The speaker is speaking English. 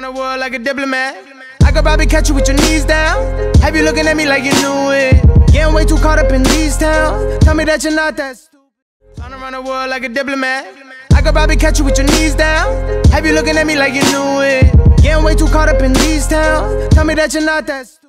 around the world like a diplomat. I could probably catch you with your knees down. Have you looking at me like you knew it? Getting way too caught up in these towns. Tell me that you're not that stupid. Turn around the world like a diplomat. I could probably catch you with your knees down. Have you looking at me like you knew it? Getting way too caught up in these towns. Tell me that you're not that stupid.